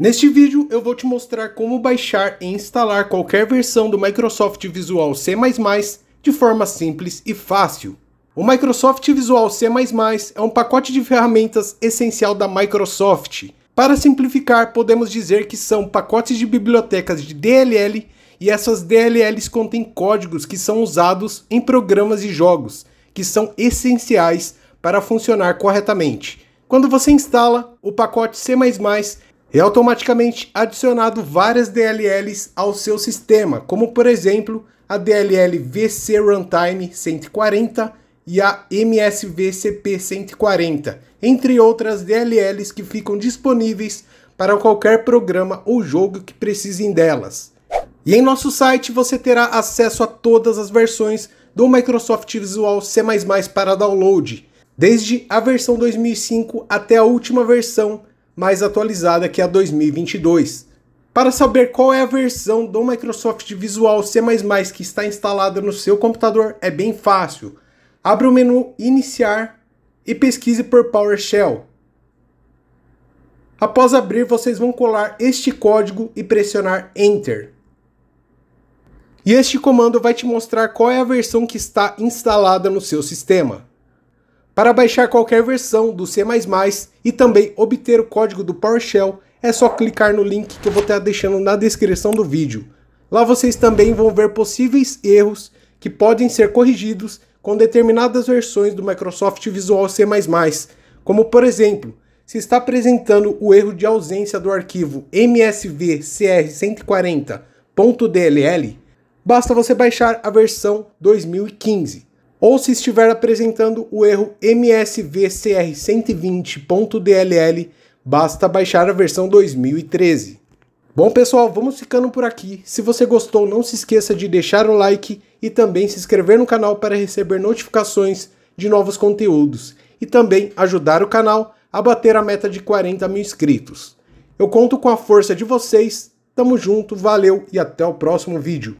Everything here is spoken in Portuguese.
Neste vídeo eu vou te mostrar como baixar e instalar qualquer versão do Microsoft Visual C++ de forma simples e fácil. O Microsoft Visual C++ é um pacote de ferramentas essencial da Microsoft. Para simplificar, podemos dizer que são pacotes de bibliotecas de DLL e essas DLLs contêm códigos que são usados em programas e jogos, que são essenciais para funcionar corretamente. Quando você instala o pacote C++, é automaticamente adicionado várias DLLs ao seu sistema, como por exemplo a DLL VC Runtime 140 e a MSVCP 140, entre outras DLLs que ficam disponíveis para qualquer programa ou jogo que precisem delas. E em nosso site você terá acesso a todas as versões do Microsoft Visual C++ para download, desde a versão 2005 até a última versão mais atualizada que a 2022. Para saber qual é a versão do Microsoft Visual C++ que está instalada no seu computador é bem fácil. Abra o menu Iniciar e pesquise por PowerShell. Após abrir, vocês vão colar este código e pressionar Enter. E este comando vai te mostrar qual é a versão que está instalada no seu sistema. Para baixar qualquer versão do C++ e também obter o código do PowerShell, é só clicar no link que eu vou estar deixando na descrição do vídeo. Lá vocês também vão ver possíveis erros que podem ser corrigidos com determinadas versões do Microsoft Visual C++, como por exemplo, se está apresentando o erro de ausência do arquivo msvcr140.dll, basta você baixar a versão 2015 ou se estiver apresentando o erro MSVCR120.dll, basta baixar a versão 2013. Bom pessoal, vamos ficando por aqui. Se você gostou, não se esqueça de deixar o like e também se inscrever no canal para receber notificações de novos conteúdos e também ajudar o canal a bater a meta de 40 mil inscritos. Eu conto com a força de vocês, tamo junto, valeu e até o próximo vídeo.